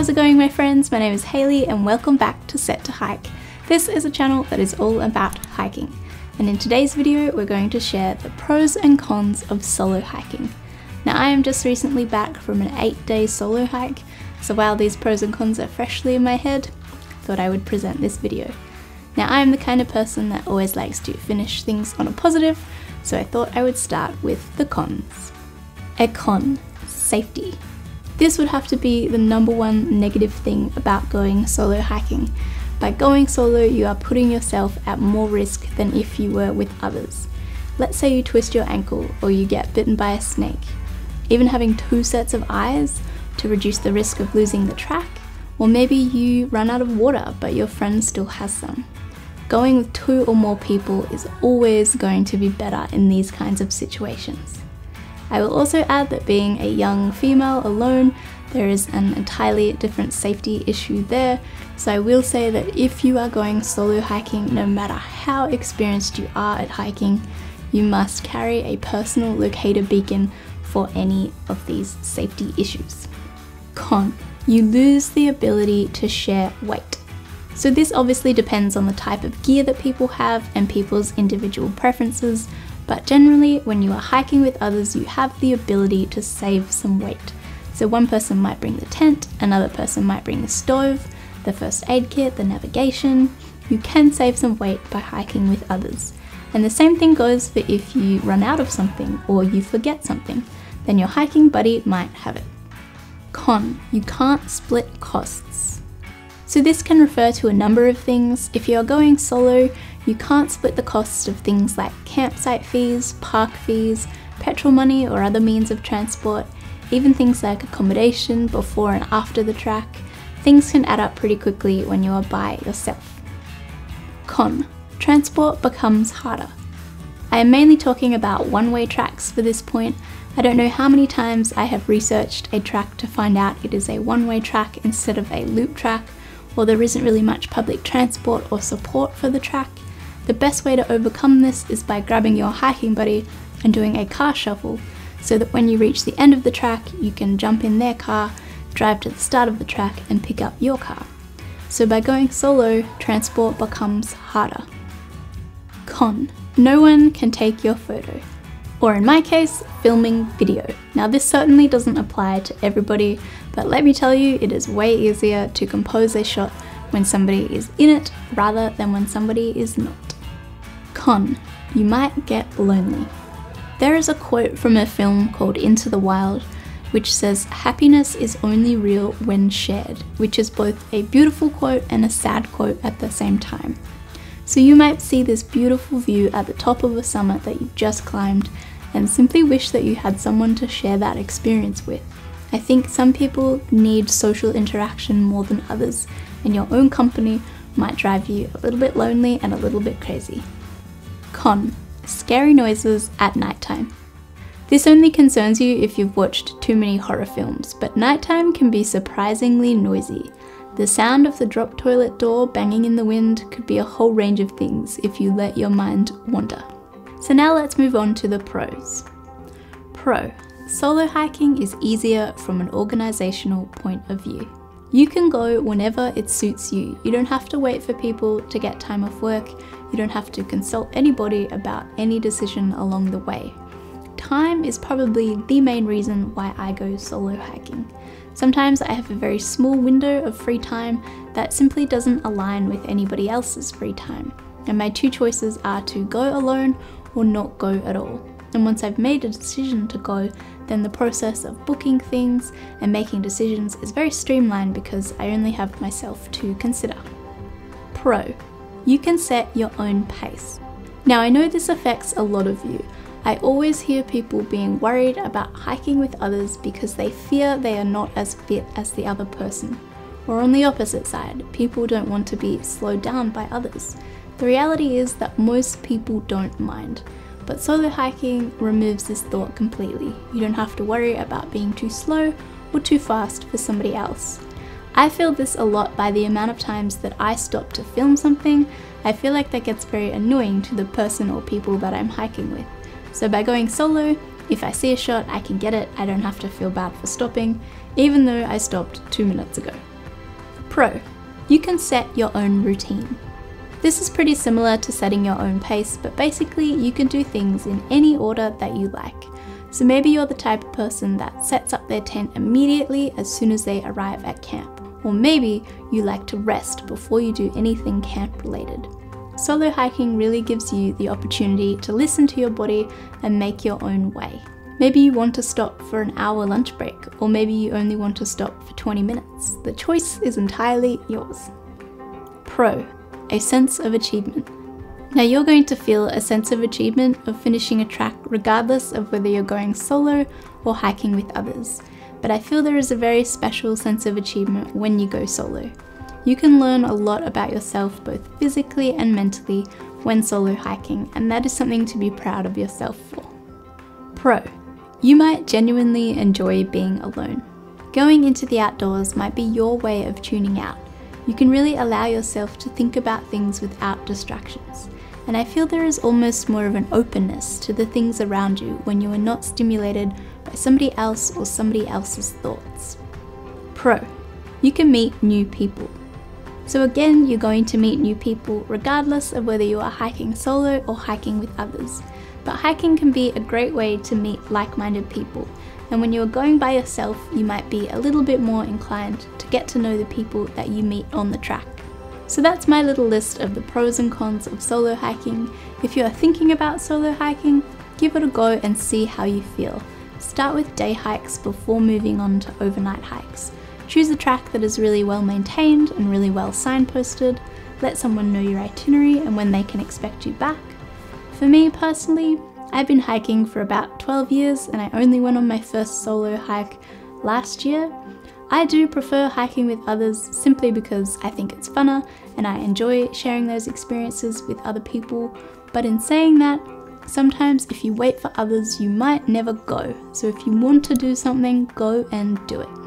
How's it going my friends? My name is Hayley and welcome back to Set to Hike. This is a channel that is all about hiking and in today's video we're going to share the pros and cons of solo hiking. Now I am just recently back from an 8 day solo hike so while these pros and cons are freshly in my head, I thought I would present this video. Now I am the kind of person that always likes to finish things on a positive so I thought I would start with the cons. A con, safety. This would have to be the number one negative thing about going solo hiking. By going solo, you are putting yourself at more risk than if you were with others. Let's say you twist your ankle or you get bitten by a snake. Even having two sets of eyes to reduce the risk of losing the track, or maybe you run out of water but your friend still has some. Going with two or more people is always going to be better in these kinds of situations. I will also add that being a young female alone, there is an entirely different safety issue there. So I will say that if you are going solo hiking, no matter how experienced you are at hiking, you must carry a personal locator beacon for any of these safety issues. Con, you lose the ability to share weight. So this obviously depends on the type of gear that people have and people's individual preferences, but generally, when you are hiking with others, you have the ability to save some weight. So one person might bring the tent, another person might bring the stove, the first aid kit, the navigation. You can save some weight by hiking with others. And the same thing goes for if you run out of something or you forget something, then your hiking buddy might have it. Con, you can't split costs. So this can refer to a number of things. If you're going solo, you can't split the costs of things like campsite fees, park fees, petrol money or other means of transport, even things like accommodation before and after the track. Things can add up pretty quickly when you are by yourself. Con. Transport becomes harder. I am mainly talking about one-way tracks for this point. I don't know how many times I have researched a track to find out it is a one-way track instead of a loop track, or there isn't really much public transport or support for the track. The best way to overcome this is by grabbing your hiking buddy and doing a car shuffle so that when you reach the end of the track, you can jump in their car, drive to the start of the track, and pick up your car. So by going solo, transport becomes harder. Con. No one can take your photo. Or in my case, filming video. Now this certainly doesn't apply to everybody, but let me tell you, it is way easier to compose a shot when somebody is in it rather than when somebody is not. Con. You might get lonely. There is a quote from a film called Into the Wild which says, Happiness is only real when shared, which is both a beautiful quote and a sad quote at the same time. So you might see this beautiful view at the top of a summit that you've just climbed and simply wish that you had someone to share that experience with. I think some people need social interaction more than others, and your own company might drive you a little bit lonely and a little bit crazy. Con scary noises at nighttime. This only concerns you if you've watched too many horror films, but nighttime can be surprisingly noisy. The sound of the drop toilet door banging in the wind could be a whole range of things if you let your mind wander. So now let's move on to the pros. Pro. Solo hiking is easier from an organisational point of view. You can go whenever it suits you. You don't have to wait for people to get time off work. You don't have to consult anybody about any decision along the way. Time is probably the main reason why I go solo hiking. Sometimes I have a very small window of free time that simply doesn't align with anybody else's free time. And my two choices are to go alone or not go at all. And once I've made a decision to go, then the process of booking things and making decisions is very streamlined because I only have myself to consider. Pro you can set your own pace. Now, I know this affects a lot of you. I always hear people being worried about hiking with others because they fear they are not as fit as the other person. Or on the opposite side, people don't want to be slowed down by others. The reality is that most people don't mind. But solo hiking removes this thought completely. You don't have to worry about being too slow or too fast for somebody else. I feel this a lot by the amount of times that I stop to film something. I feel like that gets very annoying to the person or people that I'm hiking with. So by going solo, if I see a shot, I can get it. I don't have to feel bad for stopping, even though I stopped two minutes ago. Pro. You can set your own routine. This is pretty similar to setting your own pace, but basically you can do things in any order that you like. So maybe you're the type of person that sets up their tent immediately as soon as they arrive at camp. Or maybe you like to rest before you do anything camp related. Solo hiking really gives you the opportunity to listen to your body and make your own way. Maybe you want to stop for an hour lunch break, or maybe you only want to stop for 20 minutes. The choice is entirely yours. Pro, a sense of achievement. Now you're going to feel a sense of achievement of finishing a track regardless of whether you're going solo or hiking with others but I feel there is a very special sense of achievement when you go solo. You can learn a lot about yourself both physically and mentally when solo hiking, and that is something to be proud of yourself for. Pro. You might genuinely enjoy being alone. Going into the outdoors might be your way of tuning out. You can really allow yourself to think about things without distractions. And I feel there is almost more of an openness to the things around you when you are not stimulated by somebody else or somebody else's thoughts. Pro, you can meet new people. So again, you're going to meet new people regardless of whether you are hiking solo or hiking with others. But hiking can be a great way to meet like-minded people. And when you're going by yourself, you might be a little bit more inclined get to know the people that you meet on the track. So that's my little list of the pros and cons of solo hiking. If you are thinking about solo hiking, give it a go and see how you feel. Start with day hikes before moving on to overnight hikes. Choose a track that is really well maintained and really well signposted. Let someone know your itinerary and when they can expect you back. For me personally, I've been hiking for about 12 years and I only went on my first solo hike last year. I do prefer hiking with others simply because I think it's funner and I enjoy sharing those experiences with other people, but in saying that, Sometimes if you wait for others, you might never go. So if you want to do something, go and do it.